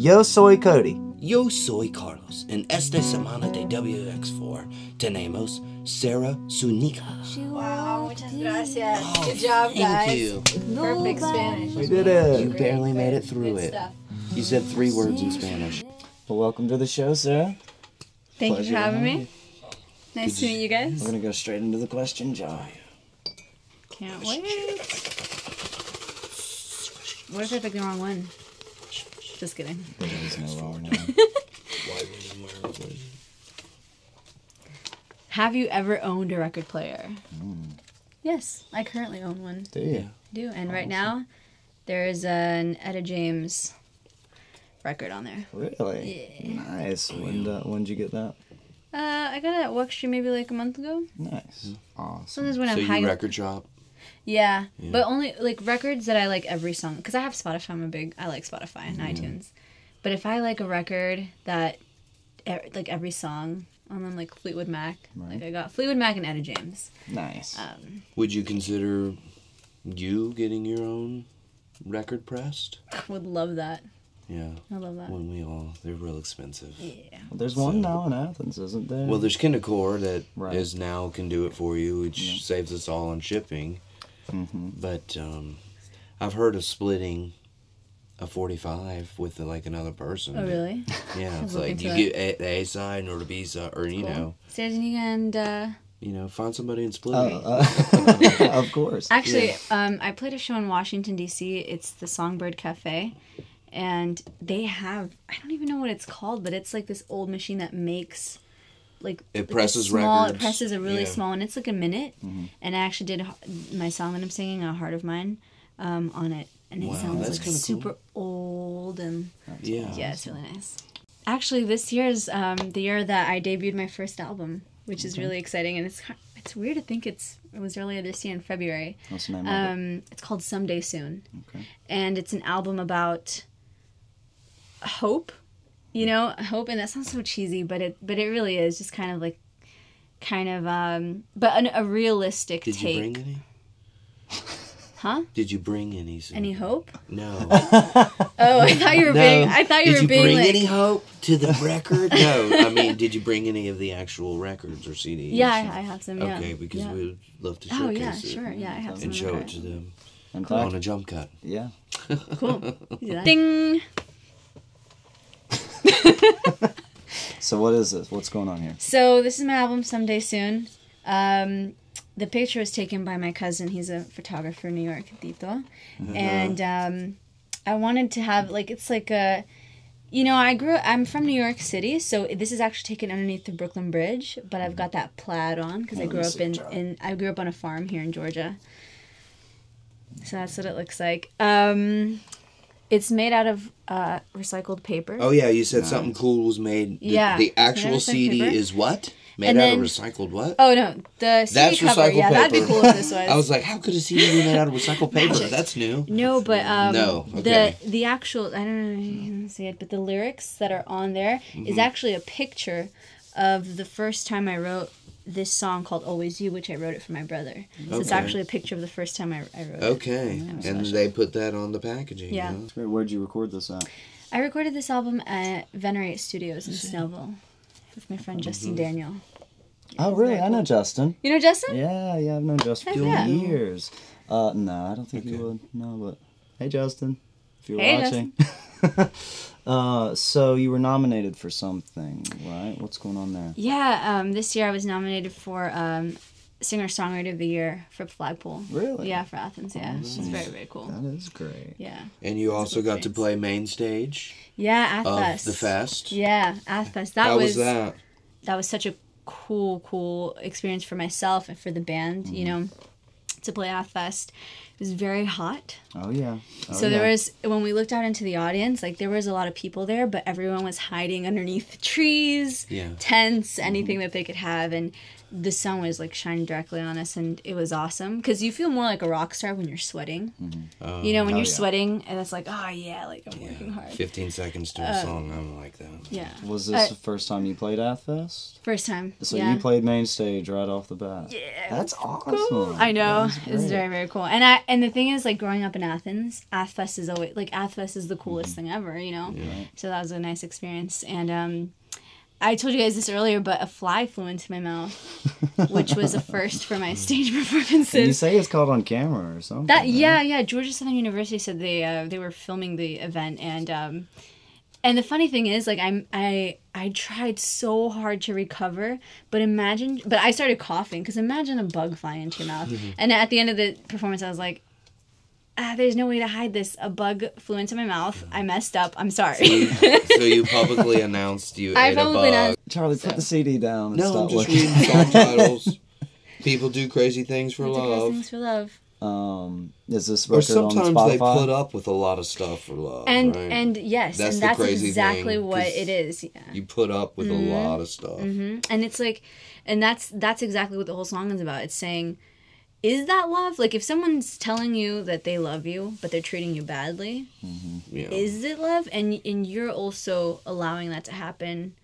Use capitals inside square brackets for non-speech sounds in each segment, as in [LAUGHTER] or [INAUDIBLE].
Yo soy Cody. Yo soy Carlos, and esta semana de WX4 tenemos Sarah Zuniga. Wow, muchas gracias. Good job, Thank guys. you. Perfect Spanish. We did it. You barely made it through Good it. stuff. You said three words in Spanish. Well, welcome to the show, Sarah. Thank Pleasure you for having have me. Nice to meet you guys. We're gonna go straight into the question jar. Can't wait. What if I pick the wrong one? Just kidding. There is no wrong one. [LAUGHS] Have you ever owned a record player? Yes, I currently own one. Do you? I do, and right now there's an Etta James record on there. Really? Yeah. Nice. When uh, when'd you get that? Uh, I got it at Wuxtry maybe like a month ago. Nice. Awesome. Sometimes when So I'm you hanging. record shop? Yeah, Yeah. but only like records that I like every song because I have Spotify. I'm a big I like Spotify and iTunes. But if I like a record that like every song on them, like Fleetwood Mac, like I got Fleetwood Mac and Etta James. Nice. Um, Would you consider you getting your own record pressed? [LAUGHS] would love that. Yeah. I love that. When we all, they're real expensive. Yeah. Well, there's one now in Athens, isn't there? Well, there's Kindercore that is Right. now can do it for you, which saves us all on shipping. Mhm. But um, I've heard of splitting a 45 with like another person. Oh really? Yeah, [LAUGHS] it's like you it. get a, the A side or the B side, or you know, Sarah Zuniga and uh, you know, find somebody and split it. uh, [LAUGHS] of course. [LAUGHS] actually, um, I played a show in Washington D.C. It's the Songbyrd Cafe, and they have I don't even know what it's called, but it's like this old machine that makes like It like presses small, records. It presses a really Yeah. small, and it's like a minute. Mm-hmm. And I actually did my song that I'm singing, "A Heart of Mine," um, on it, and it Wow, sounds like kinda cool. super old and yeah. yeah, it's really nice. Actually, this year is um, the year that I debuted my first album, which is really exciting, and it's it's weird to think it's it was earlier this year in February. What's the name of it? Um, it's called Someday Soon, Okay. and it's an album about hope. You know, hope, and that sounds so cheesy, but it but it really is just kind of like, kind of um, but an, a realistic Did take, you bring any? [LAUGHS] huh? Did you bring any? Sue? Any hope? No. [LAUGHS] Oh, I thought you were No. being. I thought you did were you being bring like. any hope to the record? no. I mean, did you bring any of the actual records or CDs? yeah, I, I have some. Yeah. Okay, because yeah. we would love to Oh yeah, it sure. Yeah, I have some. and in show it to them In on a jump cut. yeah. Cool. [LAUGHS] Do that. Ding. [LAUGHS] So what is this? What's going on here? So this is my album someday soon. Um, the picture was taken by my cousin. He's a photographer in New York, Tito, and um, I wanted to have like it's like a, you know, I grew. I'm from New York City, so this is actually taken underneath the Brooklyn Bridge, but I've got that plaid on because I Oh, grew up in, job. in I grew up on a farm here in Georgia. So that's what it looks like. Um, it's made out of uh, recycled paper. Oh yeah, you said something cool was made. The, Yeah. The actual CD paper. is what? Made And out then- of recycled what? Oh no, the CD That's cover. recycled Yeah, that'd be cool if this [LAUGHS] was. I was like, how could a CD be made out of recycled paper? That's new. no, but um, No, okay. the the actual I don't know if you can see it, but the lyrics that are on there is Mm-hmm. actually a picture of the first time I wrote this song called "Always You," which I wrote it for my brother. So it's actually a picture of the first time I, I wrote it. Okay, and they put that on the packaging. Yeah. huh? Where, where'd you record this at? I recorded this album at Venerate Studios in Snellville with my friend Justin Mm-hmm. Daniel. Oh, really? I know Justin. You know Justin? Yeah, yeah, I've known Justin for yeah. years. Uh, no, I don't think you would. No, but hey, Justin, if you're Hey, watching. [LAUGHS] uh, so you were nominated for something, right? What's going on there? Yeah. Um, this year I was nominated for um, singer songwriter of the year for Flagpole. Really? Yeah, for Athens. Yeah, it's very very cool. That is great. Yeah. And you also got to play main stage Yeah, of Athfest. the fest. Yeah, Athfest. That How was, was that? that was such a cool, cool experience for myself and for the band. You Mm-hmm. know, to play Athfest. It was very hot. Oh yeah. Oh, so there yeah. was when we looked out into the audience, like there was a lot of people there, but everyone was hiding underneath trees, Yeah. tents, Mm-hmm. anything that they could have, and the sun was like shining directly on us, and it was awesome because you feel more like a rock star when you're sweating. Oh, You know, when you're yeah. sweating, and it's like, oh yeah, like I'm working hard. 15 seconds to a Uh, song. I'm like that. Yeah, Was this Uh, the first time you played Athfest? first time. So yeah. you played main stage right off the bat. Yeah, That's awesome. I know it's very very cool, and I and the thing is like growing up in in Athens. Athfest is always like Athfest is the coolest thing ever, you know. So that was a nice experience, and um, I told you guys this earlier, but a fly flew into my mouth, which was a [LAUGHS] first for my stage [LAUGHS] performances. And you say it's caught on camera or something. That right? yeah yeah Georgia Southern University said they uh, they were filming the event and um, and the funny thing is like I'm I I tried so hard to recover but imagine but I started coughing because imagine a bug flying into your mouth and at the end of the performance I was like ah there's no way to hide this a bug flew into my mouth I messed up I'm sorry so you [LAUGHS] publicly announced you I ate a publicly bug. announced- Charlie, put the CD down and No, I'm stop just looking. reading subtitles. [LAUGHS] People do crazy things for It's a love. things for love Um, is this Or record on sometimes Spotify? they put up with a lot of stuff for love. and right? and yes That's and the that's crazy exactly thing, what 'cause it is yeah. you put up with Mm-hmm. a lot of stuff. and it's like and that's that's exactly what the whole song is about it's saying is that love like if someone's telling you that they love you but they're treating you badly mm-hmm. Yeah. is it love and and you're also allowing that to happen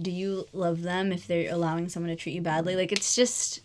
do you love them if they're allowing someone to treat you badly like it's just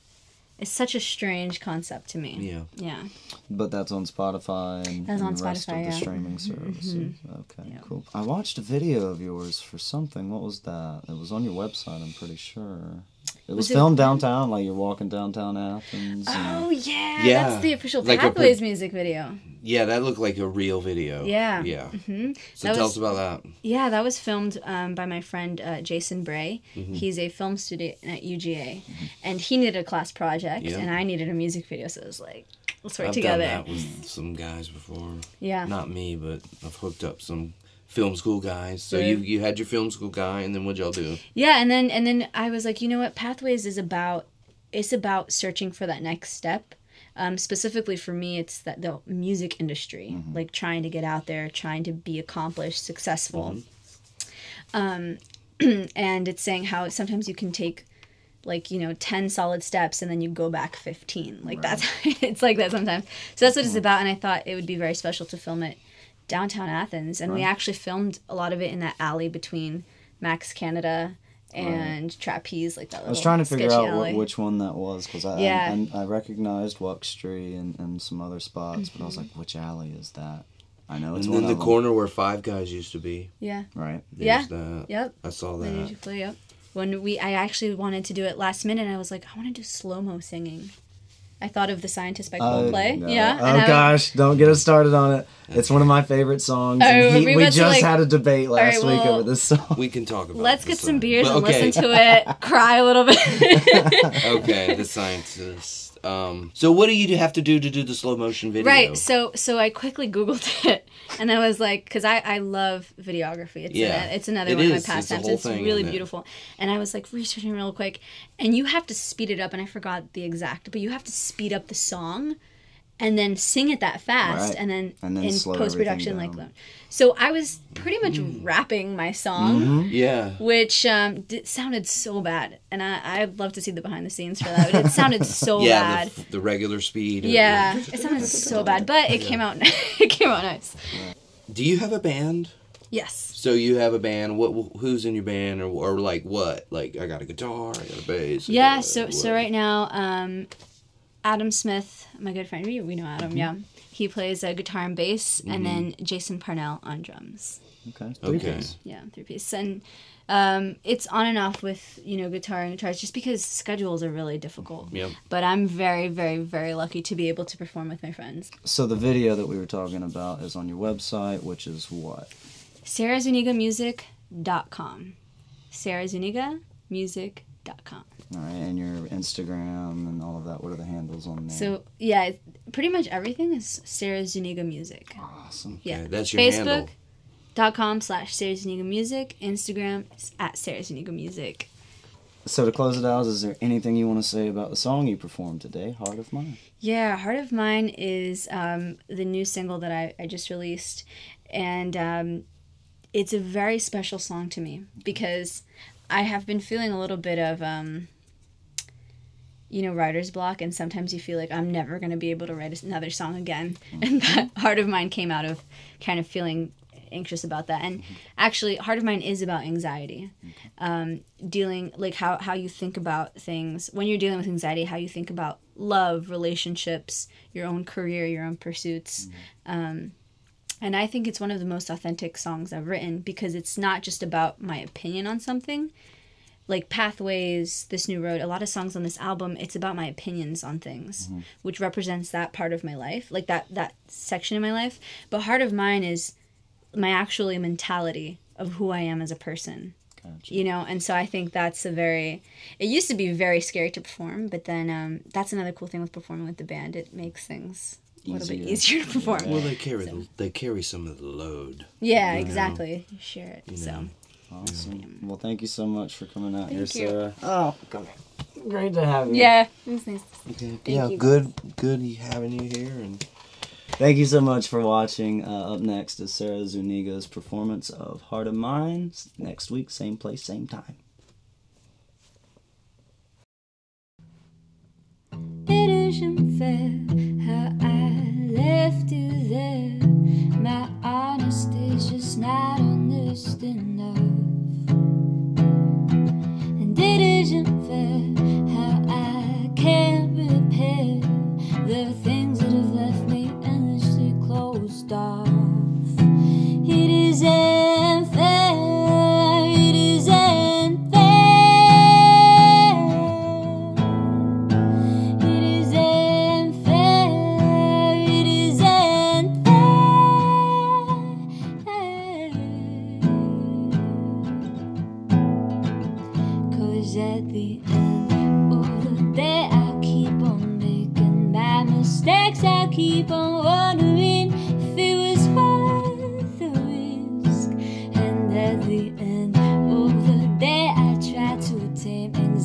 it's such a strange concept to me yeah. yeah But that's on Spotify and, That's and on the rest Spotify, of the streaming mm-hmm. services. Okay, Yeah. cool. I watched a video of yours for something. What was that? It was on your website, I'm pretty sure. It was, Was it- filmed downtown, like you're walking downtown Athens. and- oh yeah, Yeah. that's the official Like a pro- pathways music video Yeah, that looked like a real video. Yeah. Yeah. hmm So That tell was- us about that. Yeah, that was filmed um, by my friend uh, Jason Bray. Mm-hmm. He's a film student at UGA, and he needed a class project, Yeah. and I needed a music video. So it was like, let's work I've together. done that with some guys before. Yeah, Not me, but I've hooked up some film school guys. So Yeah. you you had your film school guy, and then what'd y'all do? yeah, and then and then I was like, you know what, Pathways is about. It's about searching for that next step. Um, specifically for me, it's that the music industry, Mm-hmm. like trying to get out there, trying to be accomplished, successful. Mm-hmm. Um, [CLEARS THROAT] and it's saying how sometimes you can take like you know 10 solid steps and then you go back 15 like that's [LAUGHS] it's like that sometimes so that's what it's about and i thought it would be very special to film it downtown athens and we actually filmed a lot of it in that alley between max canada and Trappeze like that I was trying to figure out alley. wh- which one that was because I, Yeah. I, I recognized Wuxtry and, and some other spots, but I Mm-hmm. was like, which alley is that? I know it's And one then the of them, corner where Five Guys used to be. yeah right? There's Yeah. that. yep I saw that. musically yep when we i actually wanted to do it last minute i was like i want to do slow-mo singing i thought of the scientist by Oh, coldplay no. yeah Oh and I- gosh, don't get us started on it. It's one of my favorite songs. Oh, he- we we just like- had a debate last right, week well, over this song. We can talk about. It. Let's the get some beers but and listen to it, cry a little bit. [LAUGHS] okay, the scientist. Um, so what do you have to do to do the slow motion video? right. So so I quickly Googled [LAUGHS] it, and I was like, because I I love videography. It's Yeah, a, it's another it one is. of my pastimes. whole It's, really beautiful. And I was like researching real quick, and you have to speed it up. And I forgot the exact, but you have to speed up the song. And then sing it that fast, Right. and then, And then in post production, like So I was pretty much Mm. rapping my song, Yeah. which um, did, sounded so bad, and I, I'd love to see the behind the scenes for that. But it sounded [LAUGHS] so yeah, bad. the, the regular speed. or- Yeah, it sounded so bad, but it came out. [LAUGHS] it came out nice. Do you have a band? Yes. So you have a band. What? Who's in your band, or or like what? Like I got a guitar, I got a bass. Yeah. got- So so right now, um, Adam Smith, my good friend, we we know Adam. Yeah, he plays uh, guitar and bass, and then Jason Parnell on drums. Okay, three Okay. piece. Yeah, three piece, and um, it's on and off with you know guitar and guitars, just because schedules are really difficult. Yep. But I'm very very very lucky to be able to perform with my friends. So the video that we were talking about is on your website, which is what? SarahZunigamusic.com. SarahZunigamusic.com. All right, and your Instagram and all of that. What are the handles on there? So yeah, pretty much everything is Sarah Zuniga Music. awesome. Yeah, Okay, that's your handle. Facebook.com slash Sarah Zuniga Music. Instagram is at Sarah Zuniga Music. So to close it out, is there anything you want to say about the song you performed today, "Heart of Mine"? Yeah, Heart of Mine is um, the new single that I, I just released. And um, it's a very special song to me because I have been feeling a little bit of, um, you know, writer's block. And sometimes you feel like I'm never going to be able to write another song again. [LAUGHS] And that Heart of Mine came out of kind of feeling anxious about that. And actually, Heart of Mine is about anxiety, um, dealing like how how you think about things when you're dealing with anxiety, how you think about love, relationships, your own career, your own pursuits. Um, and I think it's one of the most authentic songs I've written because it's not just about my opinion on something. Like Pathways, This New Road, a lot of songs on this album, it's about my opinions on things, which represents that part of my life, like that that section of my life. But Heart of Mine is my actually mentality of who I am as a person. Gotcha. You know, and so I think that's a very. It used to be very scary to perform, but then um, that's another cool thing with performing with the band. It makes things a little bit Easier. easier to perform. Well, they carry the, they carry some of the load. Yeah, you know. exactly. You share it. so know. Awesome. Well, thank you so much for coming out Thank here, you. Sarah. Oh, come here. Great to have you. yeah, it was nice. Okay. Yeah, you. good, good having you here, and Thank you so much for watching. Uh, up next is Sarah Zuniga's performance of Heart of Mine. Next week, same place, same time. It isn't fair how I left you there. My honesty's just not honest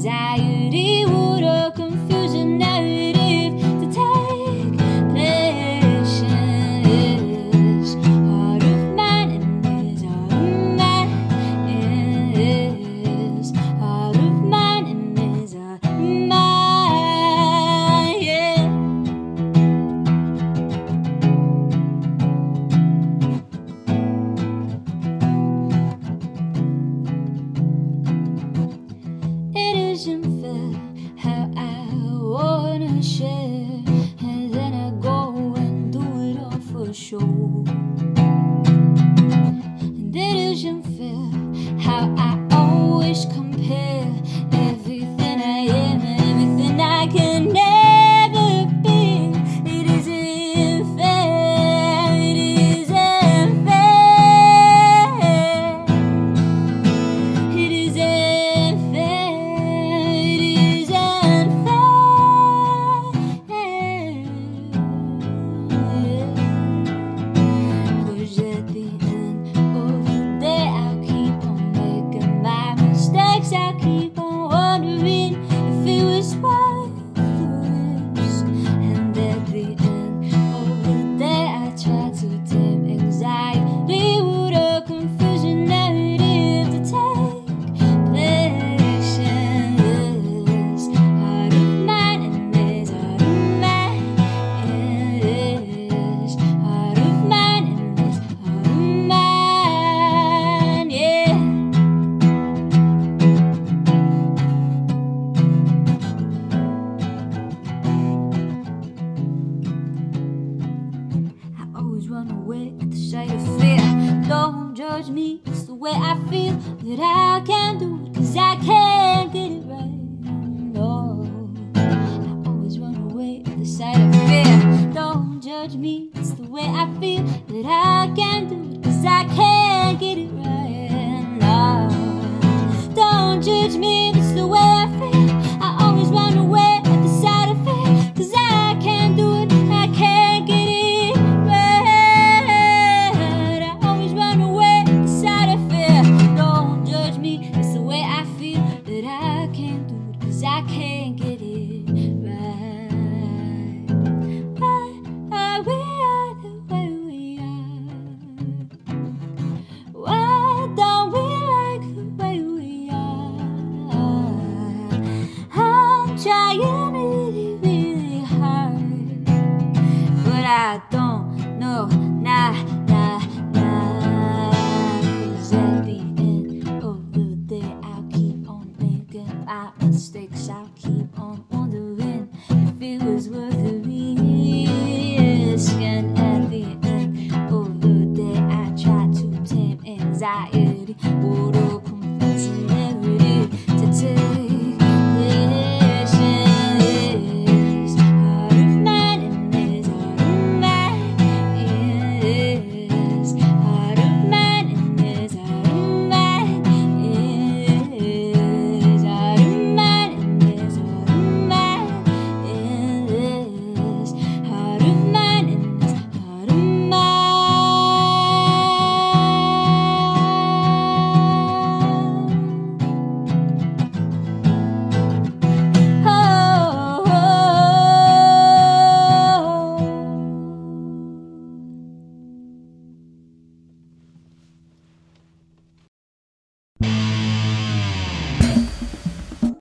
anxiety Isn't fair how I wanna share, and then I go and do it all for show. Cause I can't get it mistakes. I'll keep on wondering if it was worth the risk. And at the end of the day, I tried to tame anxiety.